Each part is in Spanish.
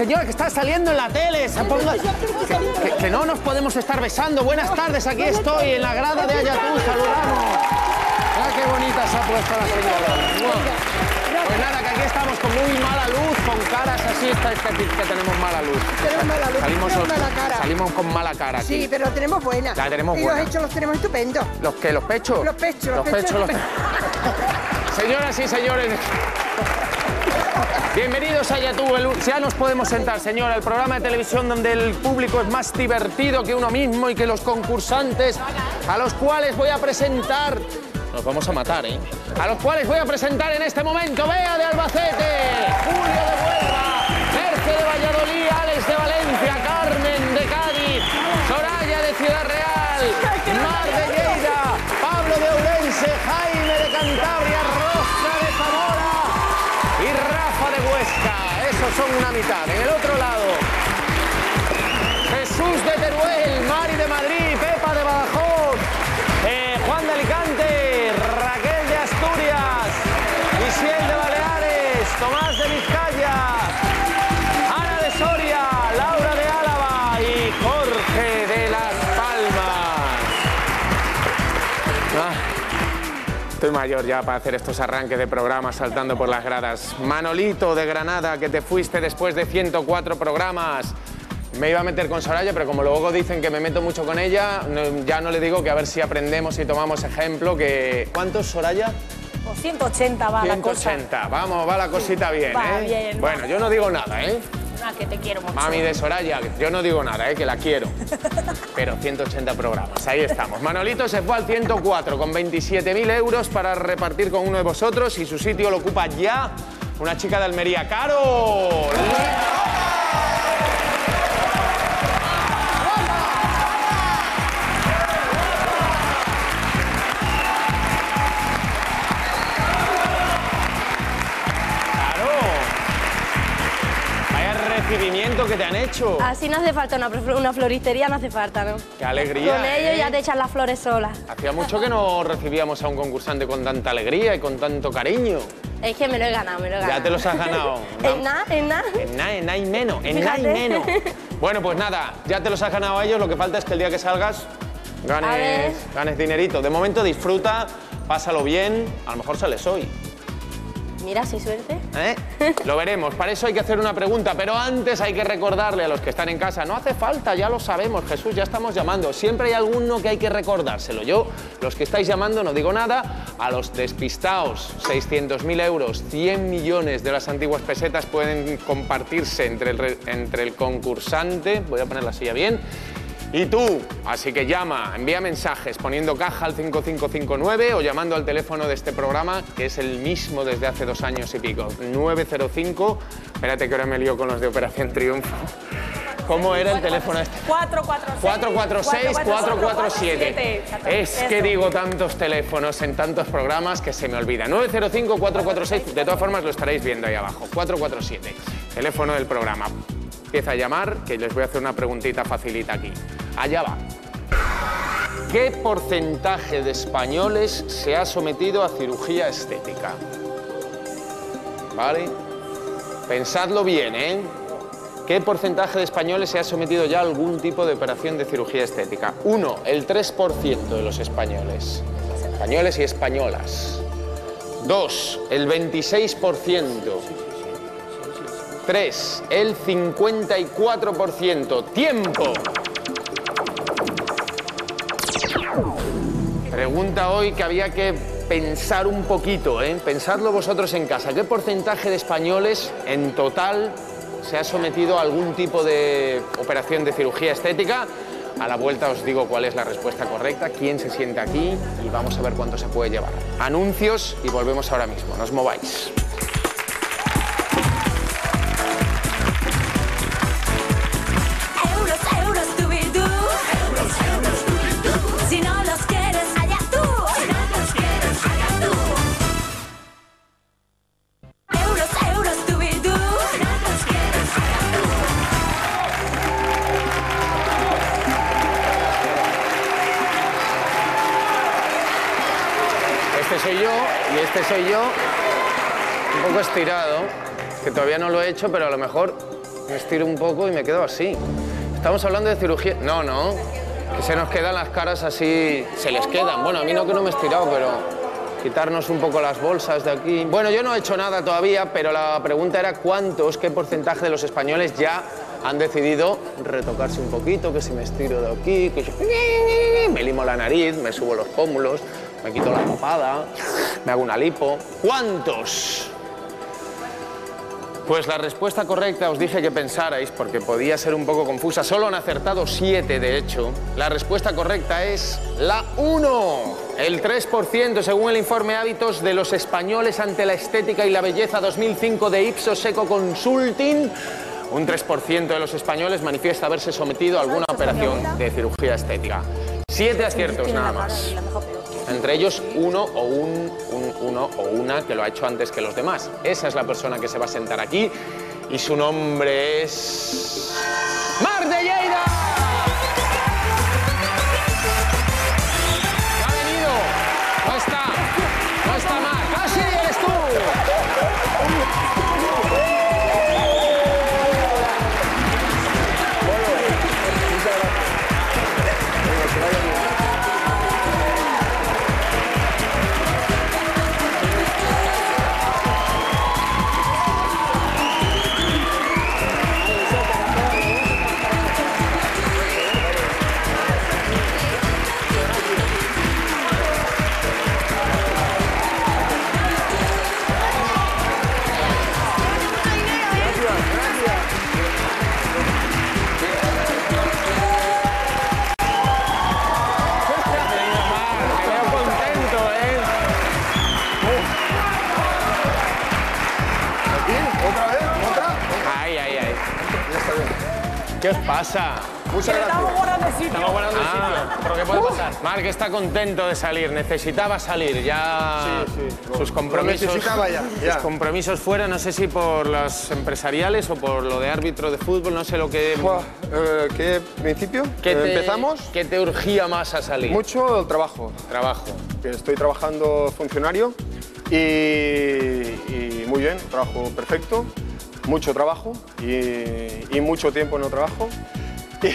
señora, que está saliendo en la tele. Se ponga- que, que- que no nos podemos estar besando. Buenas tardes, aquí estoy en la grada de Ayatú, saludamos. Mira qué bonita se ha puesto la señora. Pues nada, que aquí estamos con muy mala luz, con caras así, esta es que, tenemos mala luz. Tenemos mala luz, Salimos, tenemos mala cara. salimos con mala cara aquí. Sí, pero tenemos buena. La tenemos y buena. los hechos los tenemos estupendos. ¿Los qué? ¿Los pechos? Los pechos, los Los pechos, pechos. los- Señoras y señores. Bienvenidos a. El- Ya nos podemos sentar, señora. El programa de televisión donde el público es más divertido que uno mismo y que los concursantes, a los cuales voy a presentar. Nos vamos a matar, ¿eh? A los cuales voy a presentar en este momento. Bea de Albacete, Julio de Huelva, Merce de Valladolid, Alex de Valencia, Carmen de Cádiz, Soraya de Ciudad Real, Mar de son una mitad. En el otro lado, Jesús de Teruel, Mari de Madrid, Mayor ya para hacer estos arranques de programas saltando por las gradas. Manolito de Granada, que te fuiste después de 104 programas. Me iba a meter con Soraya, pero como luego dicen que me meto mucho con ella, no- ya no le digo que a ver si aprendemos y tomamos ejemplo. Que... ¿Cuántos, Soraya? O 180 va la cosa. 180. Vamos, va la cosita bien, Va ¿eh? bien, bueno, va. yo no digo nada, ¿eh? Ah, que te quiero mucho. Mami de Soraya, yo no digo nada, ¿eh? que la quiero. Pero 180 programas, ahí estamos. Manolito se fue al 104 con 27.000 euros para repartir con uno de vosotros y su sitio lo ocupa ya una chica de Almería. ¡Caro! Que te han hecho. Así no hace falta una, floristería, no hace falta, ¿no? ¡Qué alegría! Con ellos ¿eh? ya te echan las flores solas. Hacía mucho que no recibíamos a un concursante con tanta alegría y con tanto cariño. Es que me lo he ganado, me lo he ganado. Ya te los has ganado. En nada, en nada. En nada, en nada y menos, en nada y menos. Bueno, pues nada, ya te los has ganado a ellos, lo que falta es que el día que salgas ganes, ganes dinerito. De momento disfruta, pásalo bien, a lo mejor sales hoy. Mira, si suerte. ¿eh? Lo veremos, para eso hay que hacer una pregunta, pero antes hay que recordarle a los que están en casa, no hace falta, ya lo sabemos, Jesús, ya estamos llamando, siempre hay alguno que hay que recordárselo. Yo, los que estáis llamando, no digo nada, a los despistaos, 600.000 euros, 100 millones de las antiguas pesetas pueden compartirse entre el, re- entre el concursante, voy a poner la silla bien, y tú, así que llama, envía mensajes poniendo caja al 5559 o llamando al teléfono de este programa, que es el mismo desde hace dos años y pico, 905. Espérate que ahora me lío con los de Operación Triunfo. ¿Cómo era el teléfono este? 446. 446-447. Es que digo tantos teléfonos en tantos programas que se me olvida. 905-446, de todas formas lo estaréis viendo ahí abajo. 447, teléfono del programa. Empieza a llamar, que les voy a hacer una preguntita facilita aquí. Allá va. ¿Qué porcentaje de españoles se ha sometido a cirugía estética? ¿Vale? Pensadlo bien, ¿eh? ¿Qué porcentaje de españoles se ha sometido ya a algún tipo de operación de cirugía estética? Uno, el 3% de los españoles. Españoles y españolas. Dos, el 26%. Tres, el 54%. ¡Tiempo! Pregunta hoy que había que pensar un poquito, ¿eh? Pensadlo vosotros en casa. ¿Qué porcentaje de españoles en total se ha sometido a algún tipo de operación de cirugía estética? A la vuelta os digo cuál es la respuesta correcta, quién se sienta aquí y vamos a ver cuánto se puede llevar. Anuncios y volvemos ahora mismo. No os mováis. Soy yo yo, un poco estirado. que todavía no lo he hecho, pero a lo mejor me estiro un poco y me quedo así. Estamos hablando de cirugía. No, no. Que se nos quedan las caras así. Se les quedan. Bueno, a mí no que no me he estirado, pero. Quitarnos un poco las bolsas de aquí. Bueno, yo no he hecho nada todavía, pero la pregunta era cuántos, qué porcentaje de los españoles ya han decidido retocarse un poquito, que si me estiro de aquí, que si me limo la nariz, me subo los pómulos, me quito la papada, me hago una lipo. ¿Cuántos? Pues la respuesta correcta os dije que pensarais, porque podía ser un poco confusa. Solo han acertado siete, de hecho. La respuesta correcta es la 1. El 3%, según el informe Hábitos de los españoles ante la estética y la belleza 2005 de Ipsos Eco Consulting. Un 3% de los españoles manifiesta haberse sometido a alguna operación de cirugía estética. Siete aciertos nada más. Entre ellos uno o un, un- uno o una que lo ha hecho antes que los demás. Esa es la persona que se va a sentar aquí y su nombre es Mar de. ¿Qué os pasa? Muchas gracias. Estamos guardando el sitio. ¿Pero qué puede pasar? Marc está contento de salir, necesitaba salir. Ya Sí, sí, lo- sus compromisos. necesitaba ya, ya. Sus compromisos fuera, no sé si por las empresariales o por lo de árbitro de fútbol, no sé lo que. Buah, eh, ¿Qué principio? ¿Qué te- ¿Empezamos? ¿Qué te urgía más a salir? Mucho el trabajo. trabajo. Estoy trabajando funcionario y, y muy bien, trabajo perfecto, mucho trabajo y, y mucho tiempo no trabajo.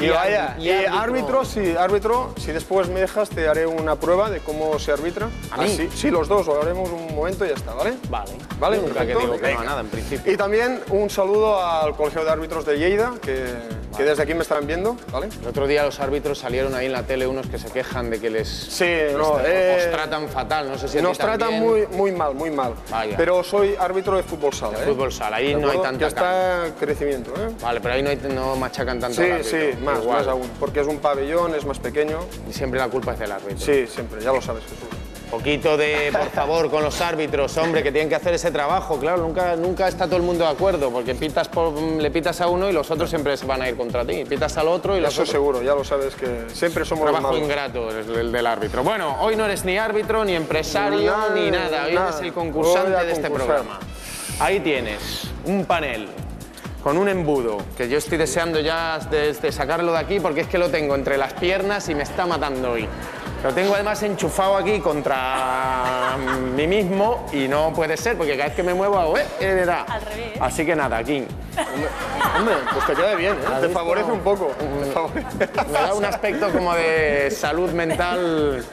Y, Y vaya, árbitro- y árbitro. árbitro, sí, árbitro, si después me dejas te haré una prueba de cómo se arbitra. ¿A mí? Así- sí, los dos, lo haremos un momento y ya está, ¿vale? Vale. Vale, que perfecto. digo que no nada, en principio. Y también un saludo al Colegio de Árbitros de Lleida, que, que desde aquí me estarán viendo, ¿vale? El otro día los árbitros salieron ahí en la tele unos que se quejan de que les. Sí, no, eh, os tratan fatal, no sé si a Nos tratan también. muy, muy mal, muy mal. Vaya. Pero soy árbitro de fútbol sala. ¿eh? Fútbol sala, ahí ¿De no hay tanta Que está en crecimiento, ¿eh? Vale, pero ahí no, hay- no machacan tanto Sí, árbitro. sí, más, Igual. más aún. Porque es un pabellón, es más pequeño. Y siempre la culpa es del árbitro. Sí, siempre, ya lo sabes, Jesús. Poquito de, por favor, con los árbitros, hombre, que tienen que hacer ese trabajo. Claro, nunca, nunca está todo el mundo de acuerdo, porque pitas por- le pitas a uno y los otros siempre se van a ir contra ti. Pitas al otro y los Eso otros... seguro, ya lo sabes que siempre somos los Trabajo malos. ingrato el del árbitro. Bueno, hoy no eres ni árbitro, ni empresario, Nada, ni nada. Hoy nada. eres el concursante de este programa. Ahí tienes un panel con un embudo que yo estoy deseando ya desde sacarlo de aquí porque es que lo tengo entre las piernas y me está matando hoy. Lo tengo además enchufado aquí contra mí mismo y no puede ser porque cada vez que me muevo hago, eh, eh, da. Al revés. Así que nada, aquí. Hombre, pues te queda bien, ¿eh? ¿Has Te visto? favorece un poco. te favorece. Me da un aspecto como de salud mental.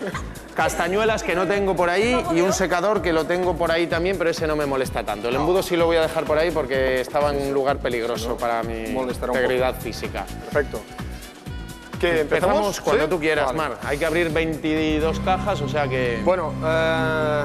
Castañuelas que no tengo por ahí y un secador que lo tengo por ahí también, pero ese no me molesta tanto. El embudo sí lo voy a dejar por ahí porque estaba en un lugar peligroso para mi integridad física. Perfecto. ¿Qué, Empezamos empezamos? cuando ¿Sí? tú quieras, Vale. Mar. Hay que abrir 22 cajas, o sea que... Bueno, eh,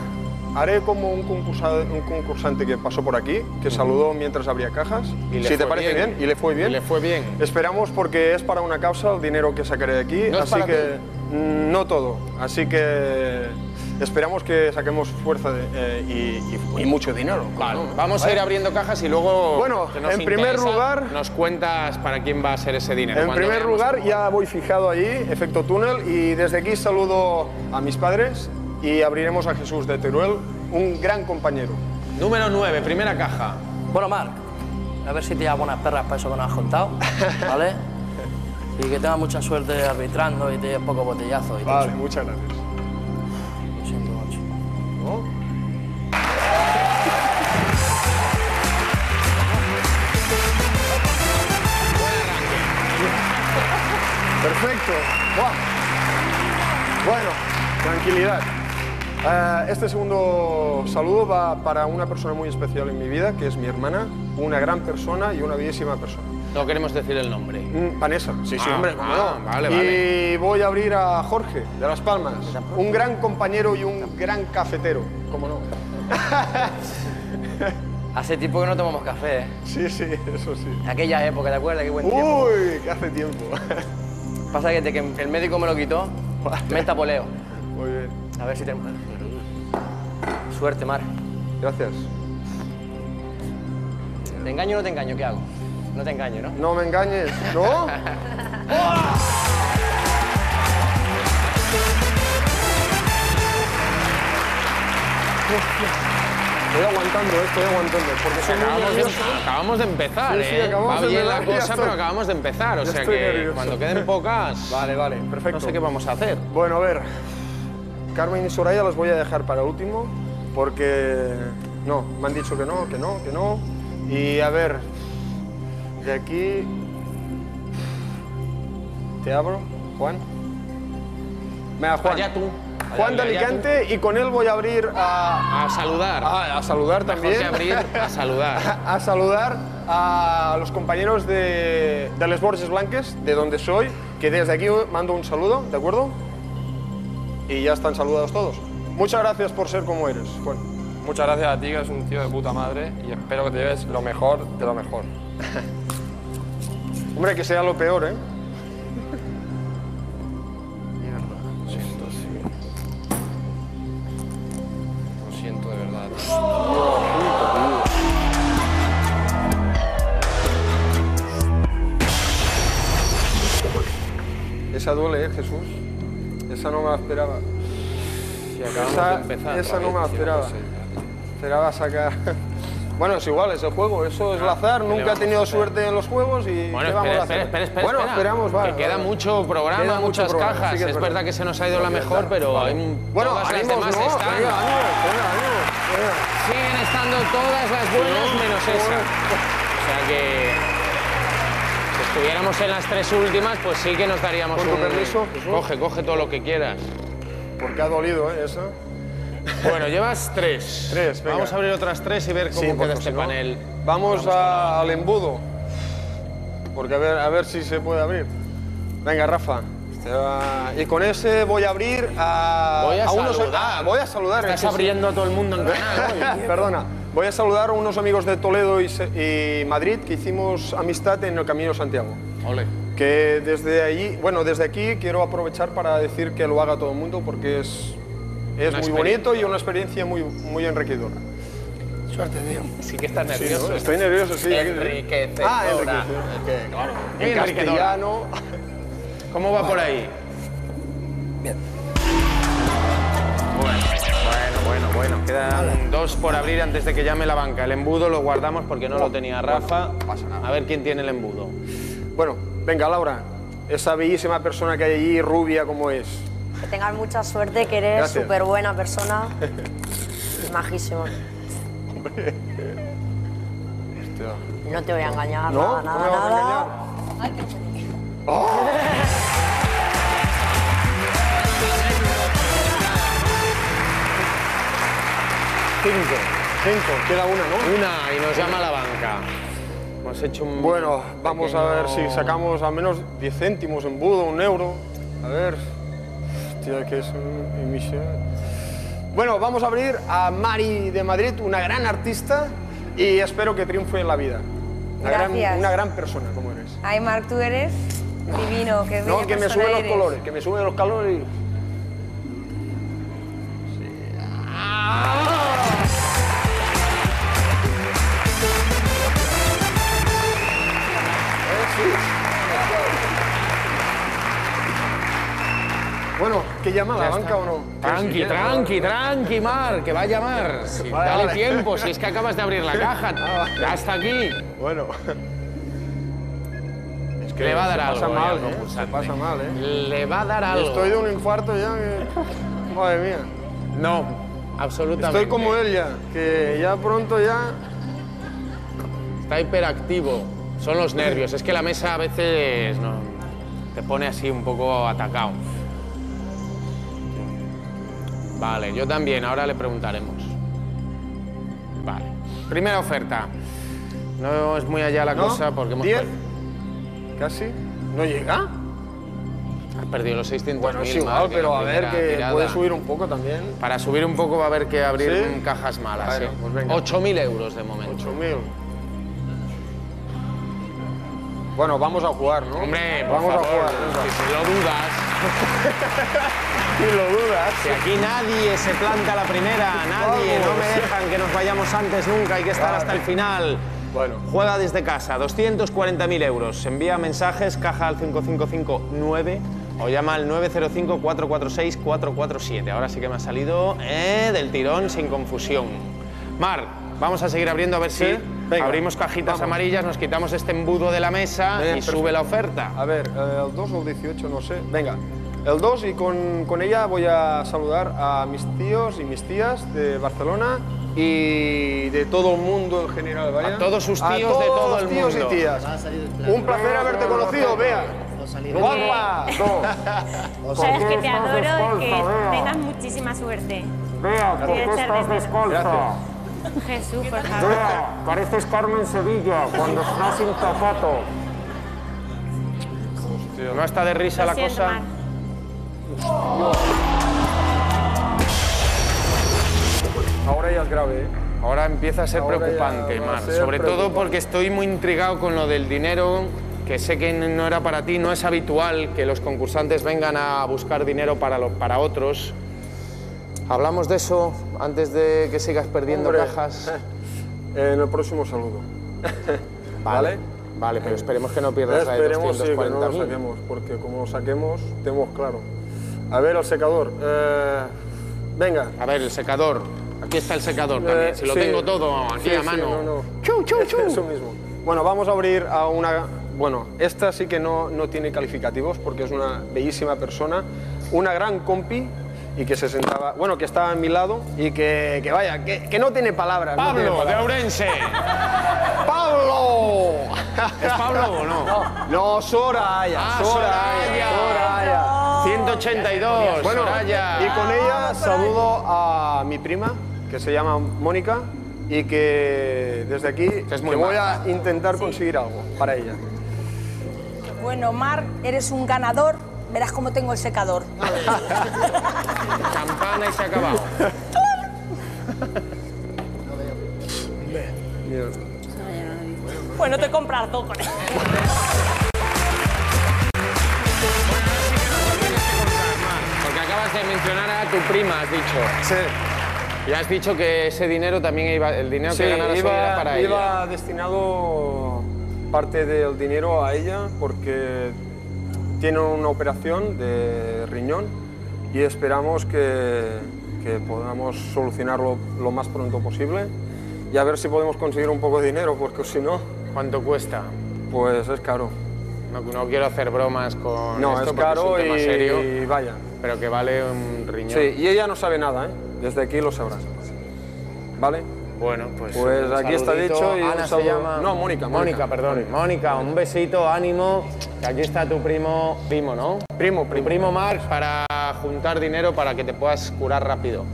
haré como un concursante, un concursante que pasó por aquí, que saludó mientras abría cajas. Y le si te parece bien. y le fue bien. Y le fue bien. Esperamos porque es para una causa el dinero que sacaré de aquí, ¿No es así para que no todo. Así que esperamos que saquemos fuerza de- eh, y, y- y mucho dinero. Vale, ¿no? vamos a ir abriendo cajas y luego... Bueno, que nos en primer interesa, lugar- Nos cuentas para quién va a ser ese dinero. En primer lugar, ya voy fijado ahí, efecto túnel, y desde aquí saludo a mis padres y abriremos a Jesús de Teruel, un gran compañero. Número 9, primera caja. Bueno, Marc, a ver si te llevas buenas perras para eso que nos has contado, ¿vale? Y que tengas mucha suerte arbitrando y te lleves poco botellazo y todo Vale, muchas gracias. Perfecto. Bueno, tranquilidad. Eh, este segundo saludo va para una persona muy especial en mi vida, que es mi hermana, una gran persona y una bellísima persona. No queremos decir el nombre. Mm, Vanessa, sí, sí, Ah, hombre, cómo ah, no. vale, y voy a abrir a Jorge, de Las Palmas, un gran compañero y un gran cafetero, cómo no. Hace tiempo que no tomamos café, ¿eh? Sí, sí, eso sí. Aquella época, ¿te acuerdas? Qué buen tiempo. Uy, que hace tiempo. Pasa que desde que el médico me lo quitó, me poleo. Muy bien, A ver si te... Suerte, Mar. gracias. ¿Te engaño o no te engaño? ¿Qué hago? No te engaño, ¿no? No me engañes, ¿no? Estoy aguantando, eh, estoy aguantando, porque soy muy Acabamos de, nervioso. acabamos de empezar, Sí, sí, ¿eh? Va de bien la cosa, estoy. pero acabamos de empezar. O sea que nervioso. cuando queden pocas, Vale, vale, perfecto. no sé qué vamos a hacer. Bueno, a ver, Carmen y Soraya las voy a dejar para último porque no, me han dicho que no, que no, que no. Y a ver, de aquí te abro, Juan. Venga, Juan. Allá tú. Juan de. Alicante y con él voy a abrir a, A saludar. a, a saludar Mejor también. que abrir, a saludar. a saludar a los compañeros de, de Les Borges Blanques, de donde soy, que desde aquí mando un saludo, ¿de acuerdo? Y ya están saludados todos. Muchas gracias por ser como eres, Juan. Muchas gracias a ti, que eres un tío de puta madre, y espero que te lleves lo mejor de lo mejor. Hombre, que sea lo peor, ¿eh? Esa duele, ¿eh, Jesús? Esa no me la esperaba. Esa, empezar. esa no me la Vale, esperaba. Esperaba sacar... Bueno, es igual, es el juego, eso es el azar. le Nunca he tenido suerte en los juegos y Bueno, ¿qué vamos espera, a hacer? espera, espera, espera. bueno, espera. esperamos, va. Que queda mucho programa, Queda mucho muchas programa, cajas. es es verdad. que se nos ha ido la mejor, pero Vale. hay Bueno, todas las ánimos, demás ¿no? están. Venga, ánimos, venga, ánimos, venga. Siguen estando todas las buenas menos esa. O sea que si estuviéramos en las tres últimas, pues sí que nos daríamos un... permiso. Coge, coge todo lo que quieras. Porque ha dolido, ¿eh? Esa. Bueno, llevas tres. Tres, venga. Vamos a abrir otras tres y ver cómo Sí, queda este si no- panel. Vamos a- al embudo. Porque a ver, a ver si se puede abrir. Venga, Rafa. Va- Y con ese voy a abrir a, Voy a unos. saludar. Ah, voy a saludar. Estás es sí. abriendo a todo el mundo en canal. Perdona. Voy a saludar a unos amigos de Toledo y, y Madrid que hicimos amistad en el Camino Santiago. Ole. Que desde allí, bueno, desde aquí quiero aprovechar para decir que lo haga todo el mundo porque es, es Una muy bonito y una experiencia muy, muy enriquecedora. Suerte, tío. Sí que estás Sí, nervioso. ¿no? Estoy nervioso, sí. Enriquecedora. Ah, enriquecedora. Es que, claro. En castellano. ¿Cómo va por ahí? Bien. Bueno, bueno, bueno, bueno. Quedan dos por abrir antes de que llame la banca. El embudo lo guardamos porque no lo tenía Rafa. pasa nada. A ver quién tiene el embudo. Bueno, venga, Laura. Esa bellísima persona que hay allí, rubia como es. Que tengas mucha suerte, que eres súper buena persona. Majísima. No te voy a engañar, ¿No? nada, ¿No nada, me vas a nada. engañar? ¡Oh! Cinco. Cinco. Queda una, ¿no? Una y nos llama la banca. Hemos hecho un. Bueno, vamos a ver pequeño- si sacamos al menos 10 céntimos en budo, un euro. A ver. Hostia, que es un emisión. Bueno, vamos a abrir a Mari de Madrid, una gran artista y espero que triunfe en la vida. Una, gran, Gracias. una gran persona como eres. Ay, Marc, tú eres divino. Qué No, que me persona sube los eres. colores, que me sube los colores. Bueno, ¿que llama la banca o no? Tranqui, tranqui, tranqui, Mar, que va a llamar. Sí, Vale, dale vale. tiempo, si es que acabas de abrir la caja. Ya está aquí. Bueno. Es Le va a dar algo. Pasa eh, mal, al ¿eh? Se concursante. pasa mal, ¿eh? Le va a dar algo. Estoy de un infarto ya que... Madre mía. No, absolutamente. Estoy como él ya, que ya pronto ya... Está hiperactivo. Son los nervios. Es que la mesa a veces no. te pone así un poco atacado. Vale, yo también, ahora le preguntaremos. Vale. Primera oferta. No es muy allá la ¿No? cosa porque hemos, ¿Diez? ¿Casi? ¿No llega? has perdido los 600 Bueno, es igual, pero a ver que puede subir un poco también. Para subir un poco va a haber que abrir ¿Sí? cajas malas. Bueno, sí. pues venga. 8.000 euros de momento. 8000. Bueno, vamos a jugar, ¿no? Hombre, por vamos favor, a jugar. si, si lo dudas. Si lo dudas. Si aquí nadie se planta la primera, nadie, no me dejan que nos vayamos antes nunca, hay que estar hasta el final. Bueno. Juega desde casa, 240.000 euros. Envía mensajes, caja al 5559 o llama al 905-446-447. Ahora sí que me ha salido eh, del tirón sin confusión. Mar, vamos a seguir abriendo a ver Sí, si venga, abrimos cajitas vamos. amarillas, nos quitamos este embudo de la mesa y sube la oferta. A ver, eh, el 2 o el 18, no sé. Venga, el 2 y con, con ella voy a saludar a mis tíos y mis tías de Barcelona y de todo el mundo en general, ¿vale? A todos sus A tíos de todos todo el tíos mundo. y tías. Un placer haberte conocido, Bea. Guapa. Sabes que te adoro y que tengas muchísima suerte. Vea, ¿por qué estás descalza? Jesús, por favor. pareces Carmen Sevilla cuando estás sin zapato. ¿No está de risa Lo la siento, cosa? Ahora ya es grave, ¿eh? Ahora empieza a ser Ahora preocupante, Mar. Sobre todo preocupante. porque estoy muy intrigado con lo del dinero, que sé que no era para ti, no es habitual que los concursantes vengan a buscar dinero para, para otros. Hablamos de eso antes de que sigas perdiendo Hombre. cajas. En el próximo saludo. Vale. Vale, pero esperemos que no pierdas la de Esperemos sí, que no lo 240.000. saquemos, porque como lo saquemos, tenemos claro. A ver, el secador. Eh, venga. A ver, el secador. Aquí está el secador también. Eh, Si lo sí. tengo todo aquí Sí, a sí, mano. no, no. Chu, chu, chu. Eso mismo. Bueno, vamos a abrir a una... Bueno, esta sí que no, no tiene calificativos porque es una bellísima persona, una gran compi y que se sentaba, bueno, que estaba a mi lado y que, que vaya, que, que no tiene palabras. no tiene Pablo, de palabras. Ourense. ¡Pablo! ¿Es Pablo o no? No, Soraya. Ah, Soraya. Soraya. 182, Bueno, Soraya. y con ella saludo a mi prima, que se llama Mónica, y que desde aquí es muy que voy a intentar conseguir algo para ella. Bueno, Mar, eres un ganador. Verás cómo tengo el secador. Campana y se ha acabado. Pues no te compras dos con él. Porque acabas de mencionar a tu prima, has dicho. Sí, Y has dicho que ese dinero también iba, el dinero sí que ganaras hoy iba, era para iba ella. destinado parte del dinero a ella porque tiene una operación de riñón y esperamos que, que podamos solucionarlo lo más pronto posible y a ver si podemos conseguir un poco de dinero porque si no, ¿Cuánto cuesta? pues es caro. No, no quiero hacer bromas con No, esto es caro es un tema y, serio, y vaya. pero que vale un riñón. Sí, y ella no sabe nada, ¿eh? Desde aquí lo sabrás. ¿Vale? Bueno, pues. Pues un aquí está dicho y un Ana se saludo- llama. No, Mónica, Mónica, Mónica. perdón. Mónica, un besito, ánimo. que aquí está tu primo, primo, ¿no? Primo, Tu primo. primo Marc para juntar dinero para que te puedas curar rápido,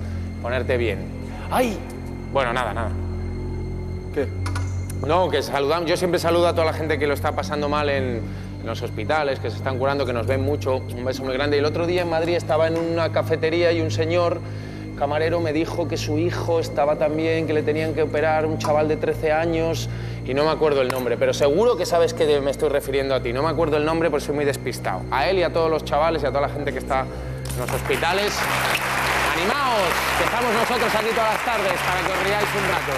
ponerte bien. ¡Ay! Bueno, nada, nada. ¿Qué? No, que saludamos. Yo siempre saludo a toda la gente que lo está pasando mal en, en los hospitales, que se están curando, que nos ven mucho. Un beso muy grande. Y el otro día en Madrid estaba en una cafetería y un señor camarero me dijo que su hijo estaba también, que le tenían que operar, un chaval de 13 años, y no me acuerdo el nombre, pero seguro que sabes que me estoy refiriendo a ti. No me acuerdo el nombre porque soy muy despistado. A él y a todos los chavales y a toda la gente que está en los hospitales. ¡Animaos! Que estamos nosotros aquí todas las tardes para que os un rato.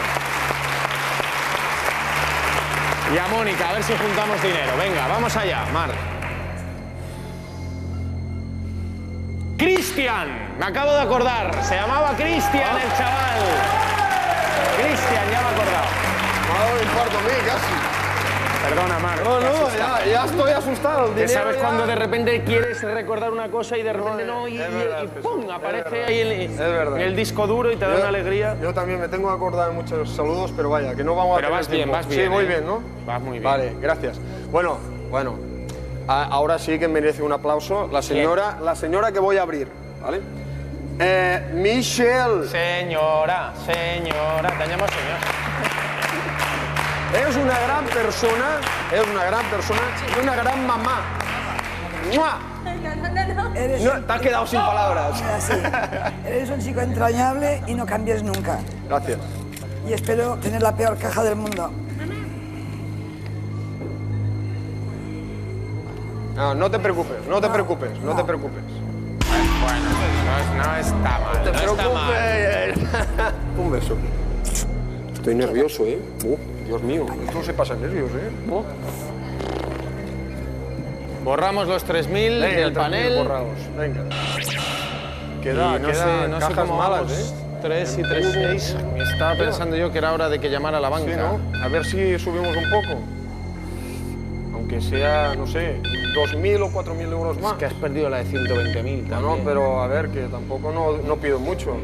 Y a Mónica, a ver si juntamos dinero. Venga, vamos allá, Mar. Cristian, me acabo de acordar. Se llamaba Cristian el chaval. Cristian, ya me he acordado. Me ha dado un infarto a mí casi. Perdona, Mar. No, no, ya, ya estoy asustado. El dinero sabes ya- cuando de repente quieres recordar una cosa y de repente no, y, es y- verdad, y Jesús, ¡pum! aparece ahí en el disco duro y te da una alegría. Yo también me tengo que acordar de muchos saludos, pero vaya, que no vamos Pero a tener vas bien, vas bien, Sí, voy ¿eh? bien, ¿no? Vas muy bien. Vale, gracias. Bueno, bueno. A- ahora sí que merece un aplauso. La señora, la señora que voy a abrir, ¿vale? Eh, Michelle. Señora, señora, te llamo señor. Es una gran persona, es una gran persona y una gran mamá. ¡Mua! Eres, No, te has quedado sin palabras. Así. Eres un chico entrañable y no cambies nunca. Gracias. Y espero tener la peor caja del mundo. No, no te preocupes, no te preocupes, no te preocupes. Bueno, no, es- no está mal, te no está mal. preocupes. Un beso. Estoy nervioso, ¿eh? Uh, Dios mío, esto se pasa nervios, ¿eh? Uh. Borramos los 3.000 Venga, del panel. borrados. Venga. Queda, Y no queda sé, no sé cajas cómo malas, vamos. ¿eh? 3 y 3, 6. Estaba pensando yo que era hora de que llamara a la banca. Sí, ¿no? A ver si subimos un poco. Aunque sea, no sé, 2.000 o 4.000 euros más. Es que has perdido la de 120.000 No, no, también. pero a ver, que tampoco no, no pido mucho.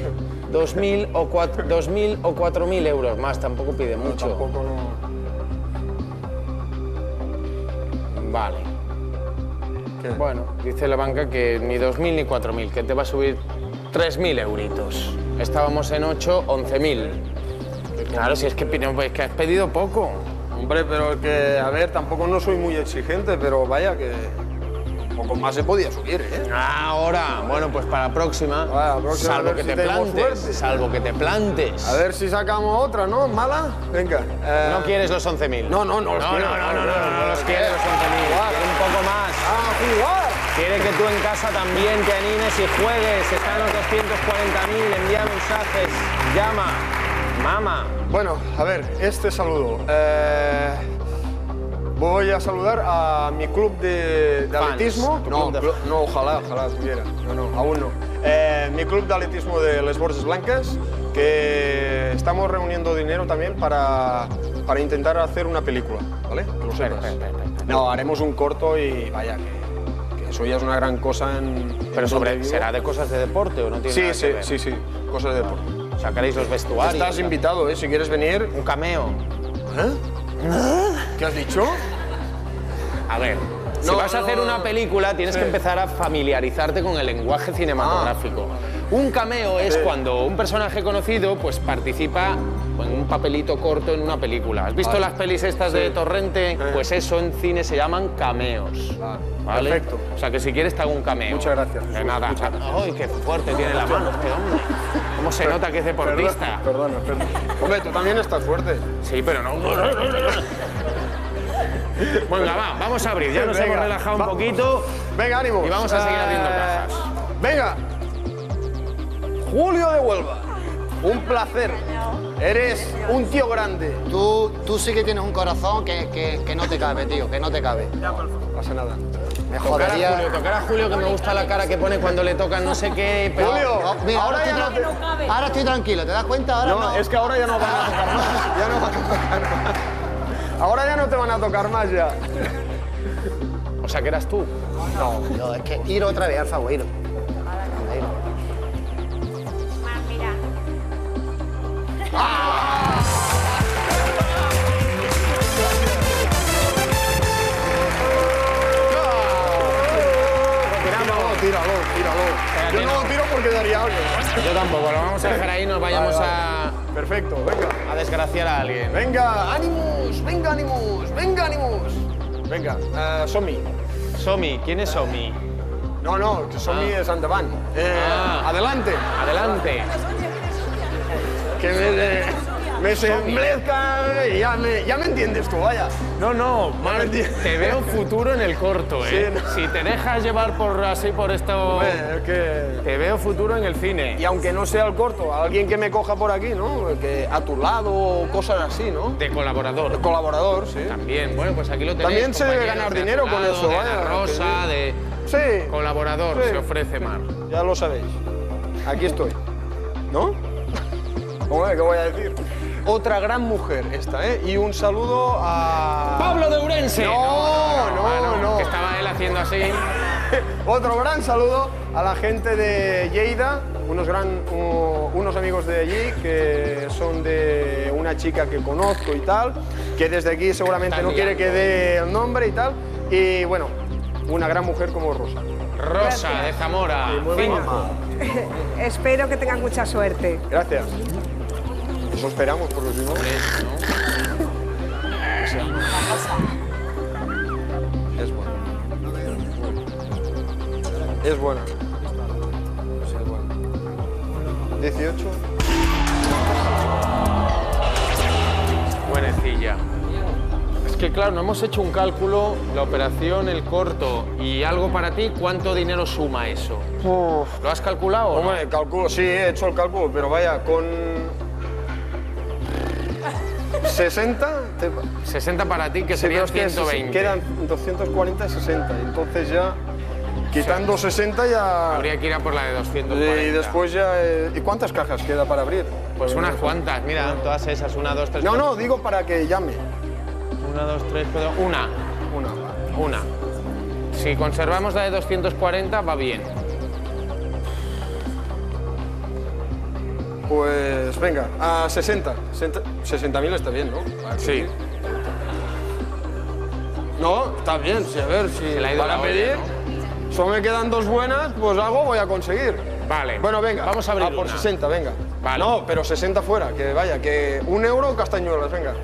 2.000 o, 4, 2.000 o 4.000 euros más, tampoco pide mucho. Tampoco no. Vale. ¿Qué? Bueno, dice la banca que ni 2.000 ni 4.000, que te va a subir 3.000 euritos. Estábamos en 8, 11.000. Claro, si es que, es que has pedido poco. Hombre, pero que, a ver, tampoco no soy muy exigente, pero vaya que un poco más se podía subir, ¿eh? Ahora, bueno, pues para la próxima, la salvo que si te plantes, salvo que te plantes. A ver si sacamos otra, ¿no? ¿Mala? Venga. eh, ¿No quieres los 11.000? No, no, no los no, quiero. No, no, no, no, no los quieres los 11.000. Jugar. Quiere un poco más. ¡A jugar! Quiere que tú en casa también te animes y juegues. Están los 240.000, envía mensajes, llama, mama. Bueno, a ver, este saludo. Eh, voy a saludar a mi club de, atletismo. No, de no, ojalá, ojalá tuviera. No, no, aún no. Eh, mi club de atletismo de Les Borges Blancas, que estamos reuniendo dinero también para, para intentar hacer una película, ¿vale? Lo. No, haremos un corto y vaya, que, que eso ya es una gran cosa en. Pero en sobre. ¿será de cosas de deporte o no tiene Sí, nada sí, que ver? sí, sí, cosas de deporte. Sacaréis los vestuarios. Estás tal. invitado, ¿eh? Si quieres venir. Un cameo. ¿Qué has dicho? A ver, si No, vas a hacer una película, tienes Sí. que empezar a familiarizarte con el lenguaje cinematográfico. Un cameo es Sí. cuando un personaje conocido pues participa en un papelito corto en una película. ¿Has visto Vale. las pelis estas de Sí. Torrente? Sí. Pues eso en cine se llaman cameos. Ah, ¿Vale? perfecto. O sea que si quieres te hago un cameo. Muchas gracias. De nada. ¡Ay, qué fuerte tiene la mano este hombre! ¿Cómo se nota que es deportista? Perdona, perdona. Hombre, tú también estás fuerte. Sí, pero no. Venga, va, vamos a abrir. Ya nos Venga, hemos relajado un vamos. poquito. Venga, ánimo. Y vamos a seguir abriendo cajas. Venga. Julio de Huelva. Un placer. Eres un tío grande. Tú, tú sí que tienes un corazón que, que- que no te cabe, tío, que no te cabe. No pasa nada. Me Tocar a Julio, jodería. tocar a Julio que me gusta la cara que pone cuando le tocan no sé qué. Pero... Julio, No, mira, ahora, ahora ya estoy, no ahora estoy tranquilo, ¿te das cuenta? Ahora No, no. es que ahora ya no van a tocar más. Ya no van a tocar más. Ahora ya no te van a tocar más ya. O sea, que eras tú. No, no, es que ir otra vez, Alfa, ir. Mar, mira. Tíralo, tíralo. Yo no lo tiro porque daría algo. Yo tampoco, lo vamos a dejar ahí, nos vayamos Vale, a, Perfecto, venga. a desgraciar a alguien. Venga, ánimos, venga, ánimos, venga, ánimos. Venga, eh, Somi. Somi, ¿quién es Somi? No, no, Somi Ah. es Andaban. Eh, Ah. Adelante. Adelante. Que me, me se emblezca y ya me, ya me entiendes tú, vaya. No, no, Mar, te veo futuro en el corto, ¿eh? Sí, no. Si te dejas llevar por así por esto, es que... te veo futuro en el cine. Y aunque no sea el corto, alguien que me coja por aquí, ¿no? Que a tu lado o cosas así, ¿no? De colaborador. Colaborador, sí. También, bueno, pues aquí lo tenéis. También se debe ganar de dinero con eso, de vaya, Ana Rosa, de Sí, colaborador, Sí. se ofrece Mar. ya lo sabéis. Aquí estoy. ¿No? Hombre, ¿qué voy a decir? Otra gran mujer esta, ¿eh? Y un saludo a... ¡Pablo de Urense! No, no, ah, no. Que estaba él haciendo así. Otro gran saludo a la gente de Lleida, unos, gran, unos amigos de allí que son de una chica que conozco y tal, que desde aquí seguramente Están no quiere que dé el nombre y tal, Y bueno, una gran mujer como Rosa. Rosa de Zamora. Cinco. Espero que tengan mucha suerte. Gracias. Eso esperamos, porque si no... Es buena. Es buena. Es buena. 18. Buenecilla. Es que claro, no hemos hecho un cálculo, la operación, el corto y algo para ti, ¿cuánto dinero suma eso? ¿Lo has calculado? o no? Hombre, calculo, sí, he hecho el cálculo, pero vaya, con 60, te- 60 para ti, que Sí, serían pero es que 120. Quedan 240, 60. Entonces ya, quitando 60 ya... Habría que ir a por la de 240. Y después ya... eh, ¿Y cuántas cajas queda para abrir? Pues unas cuantas, mira, todas esas, una, dos, tres. No, cuatro. no, digo para que llame. Una, dos, tres, cuatro. Una. Una. Una. Si conservamos la de 240, va bien. Pues venga, a 60. 60.000 está bien, ¿no? Sí. No, está bien, sí, a ver, si Se la olla, pedir, solo me quedan dos buenas, pues algo voy a conseguir. Vale. Bueno, venga, Vamos a abrir por una. 60, venga. Vale. No, pero 60 fuera, que vaya, que un euro castañuelas, venga.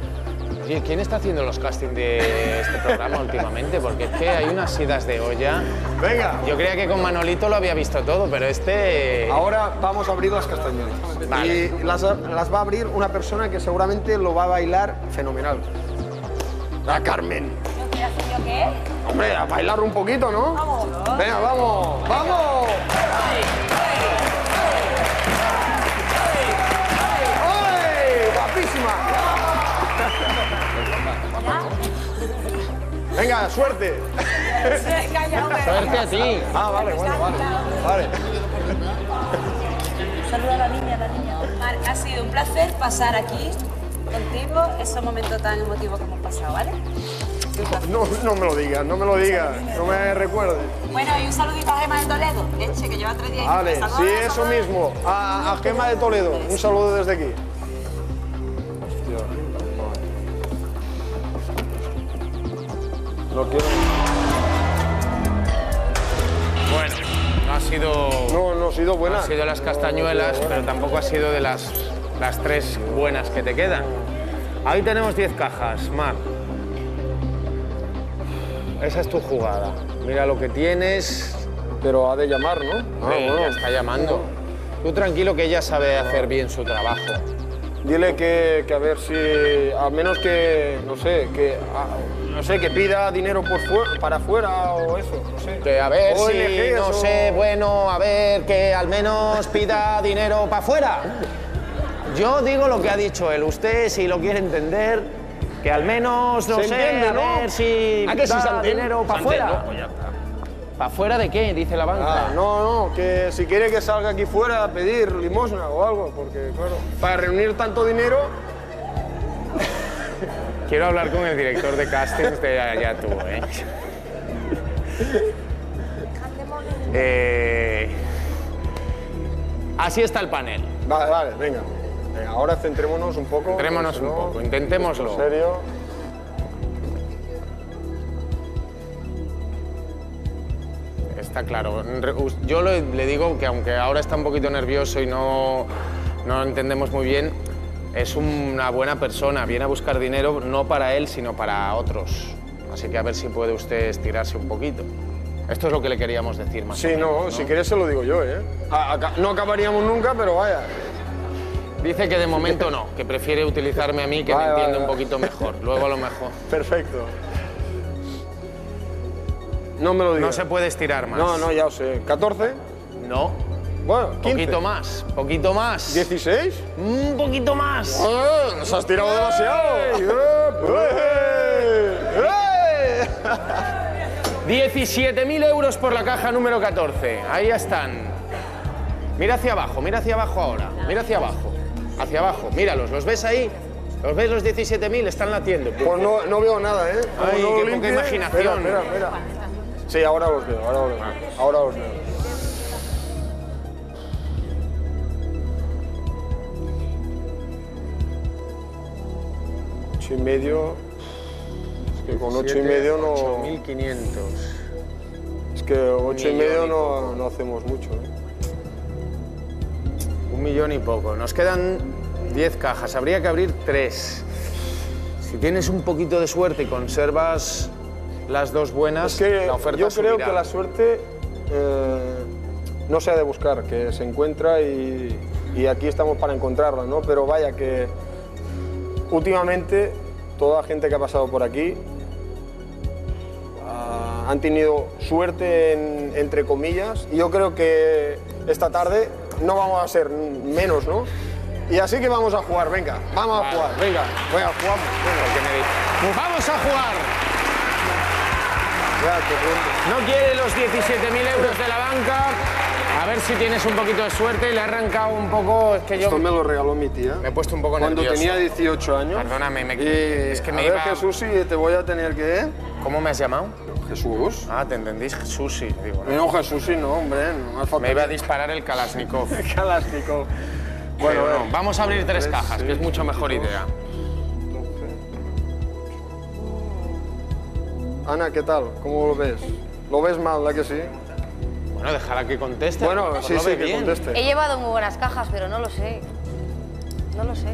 Oye, ¿quién está haciendo los castings de este programa últimamente? Porque es que hay unas idas de olla. Venga. Yo creía que con Manolito lo había visto todo, pero este. Ahora vamos a abrir las castañuelas. Vale. Y las, las va a abrir una persona que seguramente lo va a bailar fenomenal. La Carmen. ¿Qué hace yo qué? Hombre, a bailar un poquito, ¿no? Vamos. Venga, vamos, vamos. ¡Ay! Venga, suerte. Suerte a ti. Ah, vale, bueno, vale. Vale. Saluda a la niña, a la niña. Mar, ha sido un placer pasar aquí contigo esos momentos tan emotivos que hemos pasado, ¿vale? No, no me lo digas, no me lo digas, no me recuerdes. Bueno, y un saludito a Gema de Toledo, leche, que lleva tres días. Vale, sí, eso mismo. A, a Gema de Toledo, un saludo desde aquí. No quiero. Bueno, no ha sido. No, no ha sido buena. No ha sido las castañuelas, pero tampoco ha sido de las, las tres buenas que te quedan. Ahí tenemos 10 cajas, Mar. Esa es tu jugada. Mira lo que tienes. Pero ha de llamar, ¿no? Ah, Sí, ya está llamando. Tú tranquilo que ella sabe hacer bien su trabajo. Dile que, que a ver si, a menos que, no sé, que, ah, no sé, que pida dinero por fuera, para afuera o eso, no sé. Que a ver si, no o- sé, bueno, a ver, que al menos pida dinero para afuera. Yo digo lo que ha dicho él. Usted, si lo quiere entender, que al menos, no Se sé, entiende, a ¿no? ver si ¿A que da se dinero para afuera. pues. ¿Para afuera de qué? Dice la banca. Ah, no, no, que si quiere que salga aquí fuera a pedir limosna o algo, porque claro, para reunir tanto dinero, Quiero hablar con el director de castings de allá tú, ¿eh? Eh, Así está el panel. vale, vale, venga. Venga, ahora centrémonos un poco. Centrémonos un poco, intentémoslo. En serio. Está claro. Yo le, digo que aunque ahora está un poquito nervioso y no, no lo entendemos muy bien, es una buena persona. Viene a buscar dinero no para él, sino para otros. Así que a ver si puede usted estirarse un poquito. Esto es lo que le queríamos decir más. o Sí, menos, no, si quieres se lo digo yo, ¿eh? A- no acabaríamos nunca, pero vaya. Dice que de momento no, que prefiere utilizarme a mí, que Vale, me entiende vale, un vale. poquito mejor. Luego a lo mejor. Perfecto. No me lo digas. No se puede estirar más. No, no, ya lo sé. ¿14? No. Bueno, 15. Poquito más, poquito más. ¿16? Un poquito más. ¡Ah! ¡Nos has tirado demasiado! ¡Eh! ¡Eh! 17.000 euros por la caja número 14. Ahí están. Mira hacia abajo, mira hacia abajo ahora. Mira hacia abajo. Hacia abajo. Míralos, ¿los ves ahí? ¿Los ves los 17.000? Están latiendo. Pues no, no veo nada, ¿eh? Ay, no qué poca imaginación. Espera, espera, espera. Sí, ahora los veo, ahora los veo. Ahora los veo. Ocho y medio. que con ocho y medio no... 8.500. Es que ocho y millón medio y no, no hacemos mucho. ¿eh? Un millón y poco. Nos quedan 10 cajas. Habría que abrir 3. Si tienes un poquito de suerte y conservas las dos buenas, Es que la oferta yo creo subirá. que la suerte eh, no se ha de buscar, que se encuentra y, y aquí estamos para encontrarla, ¿no? Pero vaya que últimamente toda la gente que ha pasado por aquí ah, han tenido suerte en- entre comillas y yo creo que esta tarde no vamos a ser menos, ¿no? Y así que vamos a jugar, venga, vamos a jugar, venga, venga, jugamos. Me dice, ¡Vamos a jugar! Ya. No quiere los 17.000 euros de la banca. A ver si tienes un poquito de suerte. Le he arrancado un poco. Es que yo Esto me lo regaló mi tía. me he puesto un poco Cuando nervioso. tenía 18 años. Perdóname, me- Y, es que a me ver, iba- Jesús, sí, te voy a tener que... ¿Cómo me has llamado? Jesús. Ah, te entendís, Susi. Digo, ¿no? No, Jesús, no, hombre. No Me iba a disparar el Kalashnikov. Kalashnikov. Bueno, Bueno, no, vamos a abrir tres tres, cajas, que es mucho mejor idea. Ana, ¿qué tal? ¿Cómo lo ves? ¿Lo ves mal, la que sí? Bueno, déjala que conteste. Bueno, sí, lo sí, que bien. conteste. He llevado muy buenas cajas, pero no lo sé. No lo sé.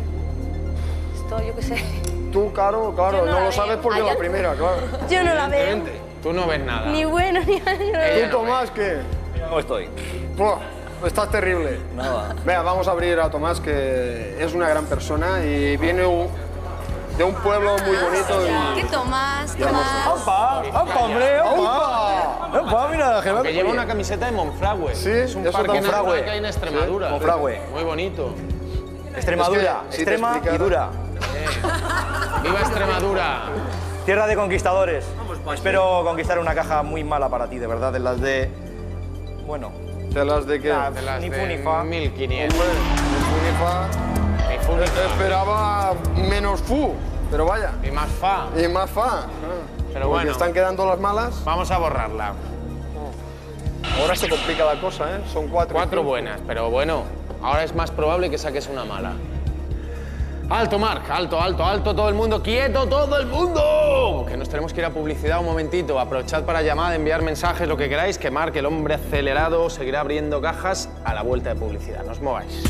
Esto, yo qué sé. Tú, Caro, claro, no lo veo. sabes porque la yo- primera, claro. Yo no la veo. Tú no ves nada. Ni bueno ni. Ella ¿Tú, no Tomás, qué? ¿Cómo estoy? Buah, estás terrible. Nada. Venga, vamos a abrir a Tomás, que es una gran persona y viene un- de un pueblo muy bonito y... ¿Qué tomas? ¡Opa! ¡Opa, hombre! ¡Opa! ¡Opa, mira! que va- Que lleva una camiseta de Monfragüe. Sí, es un parque natural Monfragüe. que hay en Extremadura. Sí, Monfragüe. Muy bonito. Extremadura, Es que si te extrema y dura. ¡Viva Extremadura! Tierra de conquistadores. Espero conquistar una caja muy mala para ti, de verdad, de las de... Bueno, ¿De las de qué? De las Ni de fu ni fa. 1500. Hombre, de Funifa Ni fu ni fa. Esperaba menos fu, pero vaya. Y más fa. Y más fa. Pero Porque bueno. están quedando las malas. Vamos a borrarla. Ahora se complica la cosa, ¿eh? Son cuatro. Cuatro buenas, pero bueno, ahora es más probable que saques una mala. Alto, Marc, alto, alto, alto, todo el mundo, quieto, todo el mundo. Que nos tenemos que ir a publicidad un momentito. Aprovechad para llamar, enviar mensajes, lo que queráis, que Marc, el hombre acelerado, seguirá abriendo cajas a la vuelta de publicidad. No os mováis.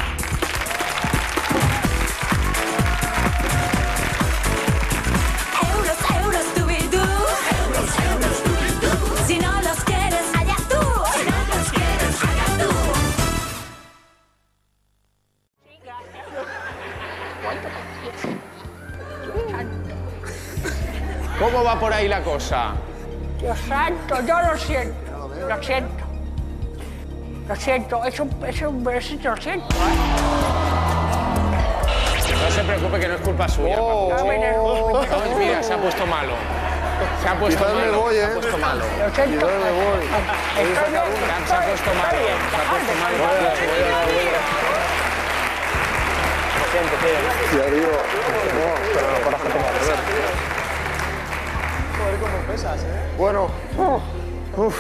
Ahí la cosa? Dios santo, yo lo siento, lo siento. Lo siento, es un, es un besito, lo siento. ¿eh? No se preocupe que no es culpa suya. Oh, me nervio. No, mira, se ha puesto malo. Se ha puesto Quizás me malo. voy, Se ¿eh? ha puesto malo. Lo siento. Me voy. Estoy bien, Se ha- se ha puesto malo. estoy Se ha puesto malo. para la seguridad. lo siento, tío. Ya digo. No, pero no, para gente mal, a ver. Bueno. uf,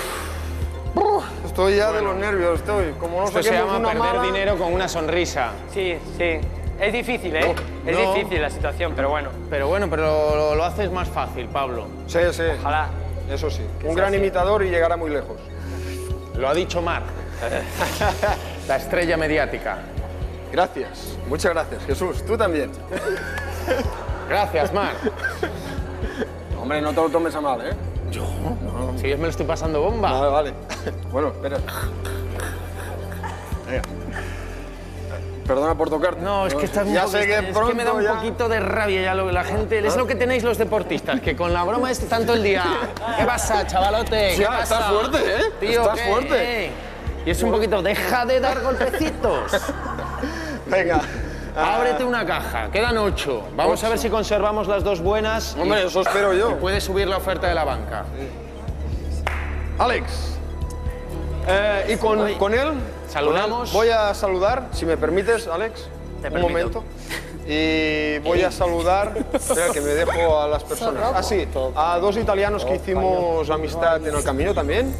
uf, estoy ya de los nervios, estoy. Como no Esto se llama una perder mala... dinero con una sonrisa. Sí, sí. Es difícil, ¿eh? es no. difícil la situación, pero bueno. Pero bueno, pero lo, lo haces más fácil, Pablo. Sí, sí. Ojalá. Eso sí. Un gran imitador y llegará muy lejos. Lo ha dicho Marc. La estrella mediática. Gracias. Muchas gracias, Jesús. Tú también. Gracias, Marc. Hombre, no te lo tomes a mal, ¿eh? Si yo me lo estoy pasando bomba. Vale, vale. Bueno, espera. Venga. Perdona por tocarte. No, es que estás un Ya sé que es que me da un ya- poquito de rabia ya lo que la gente. Es lo que tenéis los deportistas, que con la broma este tanto el día. ¿Qué pasa, chavalote? ¿Qué Ya, pasa? estás fuerte, ¿eh? Tío, Estás ¿qué? fuerte. Y es un poquito, deja de dar golpecitos. Venga. Ábrete una caja, quedan ocho. Vamos a ver si conservamos las dos buenas. y- Hombre, eso espero yo. y Puede subir la oferta de la banca. Alex. Eh, y con, con él. Saludamos. Voy a saludar, si me permites, Alex. un permito. momento. Y voy a saludar. Espera, que me dejo a las personas. Ah, sí. A dos italianos que hicimos amistad en el camino también.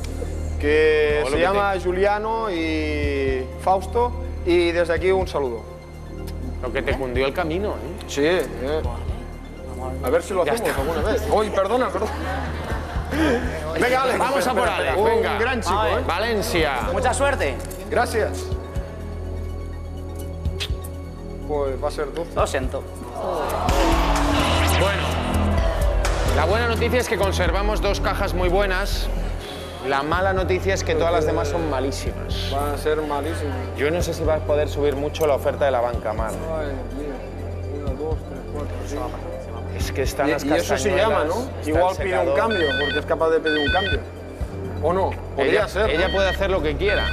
Que se ¿qué llama Giuliano y Fausto. Y desde aquí un saludo. Lo que te cundió el camino, ¿eh? Sí, eh. A ver si lo Ya hacemos alguna vez. Uy, perdona, perdona. Venga, Alex. Vamos a por Alex, venga. Un gran chico, ¿eh? Valencia. Mucha suerte. Gracias. Pues va a ser 12. Lo siento. Bueno, la buena noticia es que conservamos dos cajas muy buenas. La mala noticia es que todas las demás son malísimas. Va a ser malísimo. Yo no sé si vas a poder subir mucho la oferta de la banca, Mar. Ay, mira. Uno, dos, tres, cuatro, cinco. Es que están Y, las y eso se llama, ¿no? Igual pide un cambio, porque es capaz de pedir un cambio. ¿O no? Podría ella, ser. ¿no? Ella puede hacer lo que quiera.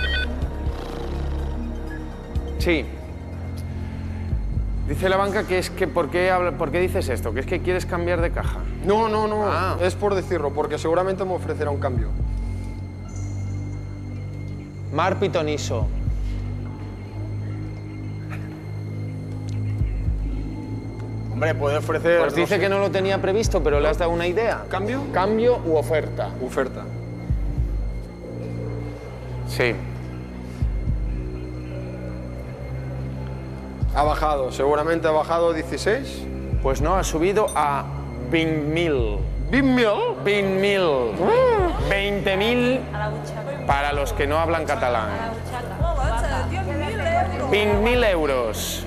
Sí. Dice la banca que es que ¿por qué, habla- ¿por qué dices esto? Que es que quieres cambiar de caja. No, no, no. Ah. Es por decirlo, porque seguramente me ofrecerá un cambio. Mar Pitoniso. Hombre, puede ofrecer. Pues dice que no lo tenía previsto, pero le has dado una idea. ¿Cambio? Cambio u oferta. Oferta. Sí. Ha bajado, seguramente ha bajado 16. Pues no, ha subido a 20.000. ¿20.000? 20.000. 20.000 para los que no hablan catalán. 20.000 euros.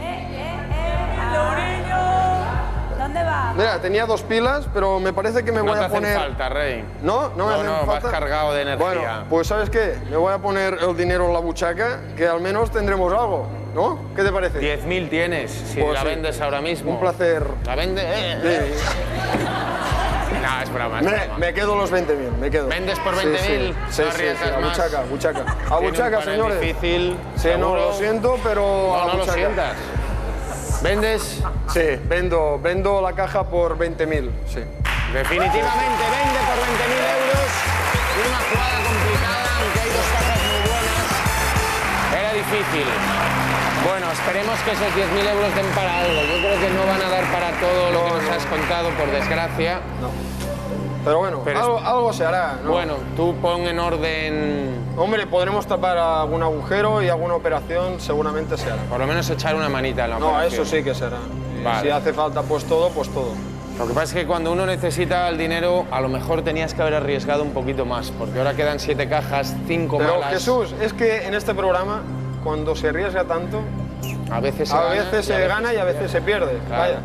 ¿Dónde va? Mira, tenía dos pilas, pero me parece que me No voy te a poner. falta, Rey. ¿No? No me No, hacen no, vas falta. cargado de energía. Bueno, pues ¿sabes qué? Me voy a poner el dinero en la buchaca, que al menos tendremos algo, ¿no? ¿Qué te parece? 10.000 tienes, si Pues la sí. vendes ahora mismo. Un placer. ¿La vende? Eh, eh. Sí. No, es broma, es Me, broma. me quedo los 20.000, me quedo. ¿Vendes por Sí, 20.000? Sí, sí, No sí, arriesgas sí, a buchaca, buchaca. A buchaca, señores. difícil, Sí, no, lo siento, pero No, a no lo buchaca. sientas. ¿Vendes? Sí, vendo, vendo la caja por 20.000, sí. Definitivamente vende por 20.000 euros. Difícil. Bueno, esperemos que esos 10.000 euros den para algo. Yo creo que no van a dar para todo lo que nos has contado, por desgracia. Pero bueno, Pero algo, algo se hará, ¿no? Bueno, tú pon en orden, Hombre, podremos tapar algún agujero y alguna operación seguramente se hará. por lo menos echar una manita en la No, operación. eso sí que será. Vale. Si hace falta pues todo, pues todo. Lo que pasa es que cuando uno necesita el dinero, a lo mejor tenías que haber arriesgado un poquito más, porque ahora quedan siete cajas, cinco Pero malas. Jesús, es que en este programa, cuando se arriesga tanto, a veces se a gana, veces se gana y a veces se pierde. Claro. Vaya.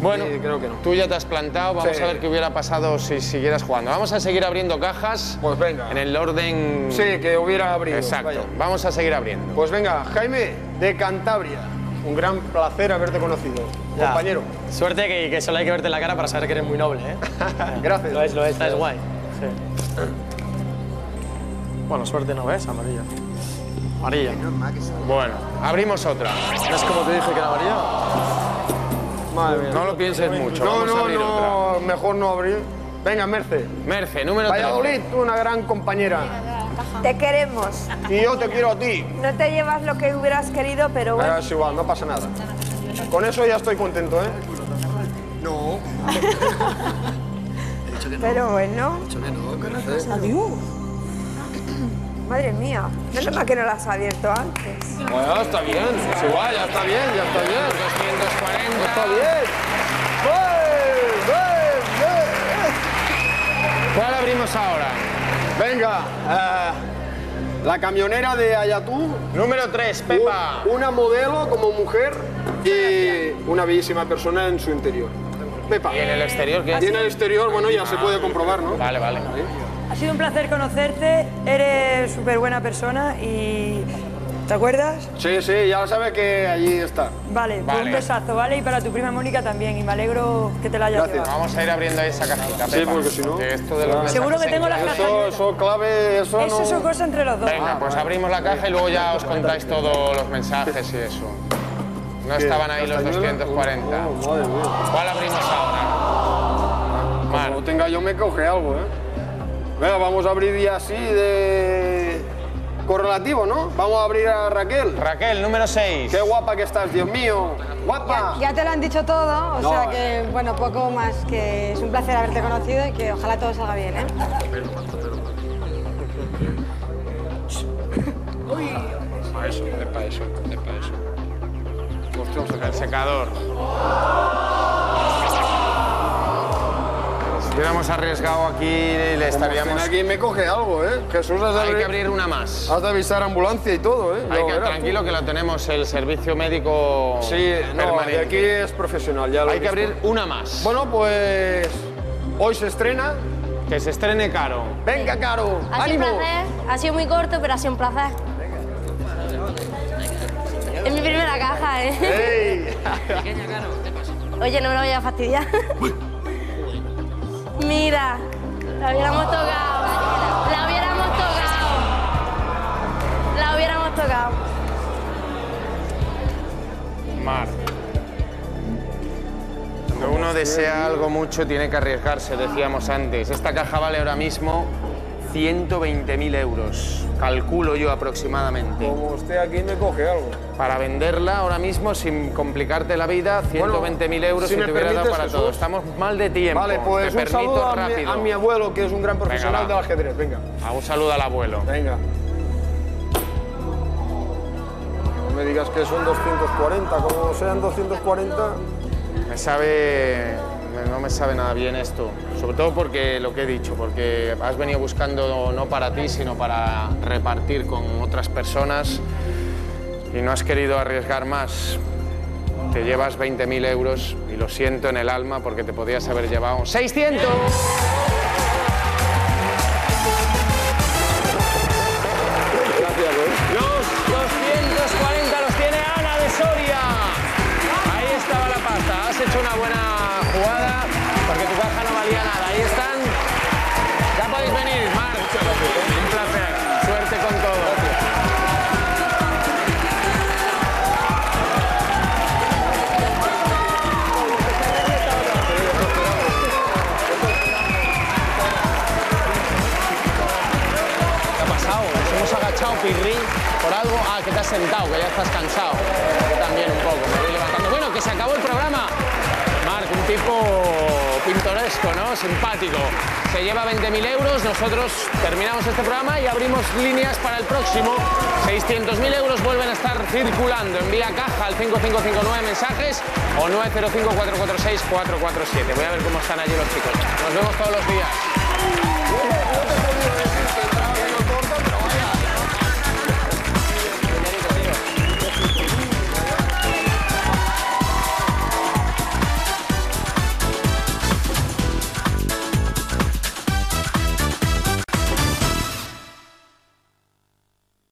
Bueno, Sí, creo que no. tú ya te has plantado, vamos Sí. a ver qué hubiera pasado si siguieras jugando. Vamos a seguir abriendo cajas Pues venga. en el orden... Sí, que hubiera abrido. Exacto, vaya. vamos a seguir abriendo. Pues venga, Jaime, de Cantabria. Un gran placer haberte conocido, Ya. compañero. Suerte que, que solo hay que verte la cara para saber que eres muy noble, ¿eh? Gracias. Lo es, lo es. Esta es guay. Sí. Bueno, suerte no ves, amarilla. Amarilla. Bueno, abrimos otra. ¿Ves cómo te dije que era amarilla? Madre mía. No lo pienses mucho, No, vamos a no, otra. no, mejor no abrir. Venga, Merce. Merce, número 13. Valladolid, tú una gran compañera. Te queremos. Y yo te quiero a ti. No te llevas lo que hubieras querido, pero bueno. Es igual, no pasa nada. Con eso ya estoy contento, ¿eh? No. Pero bueno. Adiós. Madre mía, menos mal que no la has abierto antes. Bueno, está bien. Es igual, ya está bien, ya está bien. 240. Está bien. ¡Bien, bien, bien! ¿Cuál abrimos ahora? Venga, eh, la camionera de Ayatú. Número 3, Pepa. Un- Una modelo como mujer y una bellísima persona en su interior. Pepa. ¿Y en el exterior qué? Y en el exterior, bueno, ya se puede comprobar, ¿no? Vale, vale. Ha sido un placer conocerte, eres súper buena persona y... ¿Te acuerdas? Sí, sí, ya sabes que allí está. Vale, pues Vale. un besazo, ¿vale? Y para tu prima Mónica también, y me alegro que te la hayas Gracias. llevado. Vamos a ir abriendo esa cajita, Sí, Pepa. porque si no- Que esto de los Ah. mensajes Seguro que en tengo las clave- Eso, eso clave, eso, Eso no... son cosas entre los dos. Venga, pues abrimos la caja y luego ya os contáis todos los mensajes y eso. No estaban ahí los ¿Castañuela? 240. Oh, madre mía. ¿Cuál abrimos ahora? Mar. Como tenga yo me coge algo, ¿eh? Venga, vamos a abrir ya así de... Correlativo, ¿no? Vamos a abrir a Raquel. Raquel, número 6. Qué guapa que estás, Dios mío. Guapa. Ya te lo han dicho todo, o No. sea que, bueno, poco más, que es un placer haberte conocido y que ojalá todo salga bien, ¿eh? Para eso, es para eso, es para eso. El secador. Hubiéramos arriesgado aquí, le estaríamos... Aquí me coge algo, ¿eh? Jesús, has de Hay que abrir- una más. Has de avisar ambulancia y todo, ¿eh? Hay Ya que, verás tú. tranquilo que lo tenemos, el servicio médico Sí, no, permanente. de aquí es profesional, ya lo Hay que abrir una más. Bueno, pues hoy se estrena. Que se estrene Caro. Venga, Caro, Ha sido un placer, ha sido muy corto, pero ha sido un placer. Es mi primera caja, ¿eh? Oye, no me lo voy a fastidiar. Mira, la hubiéramos tocado. La hubiéramos tocado. La hubiéramos tocado. Mar. Cuando uno desea algo mucho, tiene que arriesgarse, decíamos antes. Esta caja vale ahora mismo 120.000 euros, calculo yo aproximadamente. Como usted aquí me coge algo. Para venderla ahora mismo, sin complicarte la vida, 120.000 euros si me te hubiera dado para Jesús. todo. Estamos mal de tiempo. Vale, pues te un saludo a mi, rápido. a mi abuelo, que es un gran profesional Venga, del ajedrez. Venga. Ah, Un saludo al abuelo. Venga. No me digas que son 240, como sean 240. Me sabe. No me sabe nada bien esto. Sobre todo porque lo que he dicho, porque has venido buscando no para ti, sino para repartir con otras personas y no has querido arriesgar más. Te llevas 20.000 euros y lo siento en el alma porque te podías haber llevado 600. Gracias, Los 240 los tiene Ana de Soria. Ahí estaba la pasta. Has hecho una buena sentado, que ya estás cansado. También un poco, me voy levantando. Bueno, que se acabó el programa. Marc, un tipo pintoresco, ¿no? Simpático. Se lleva 20.000 euros, nosotros terminamos este programa y abrimos líneas para el próximo. 600.000 euros vuelven a estar circulando. Envía caja al 5559 mensajes o 905-446-447. Voy a ver cómo están allí los chicos. Nos vemos todos los días.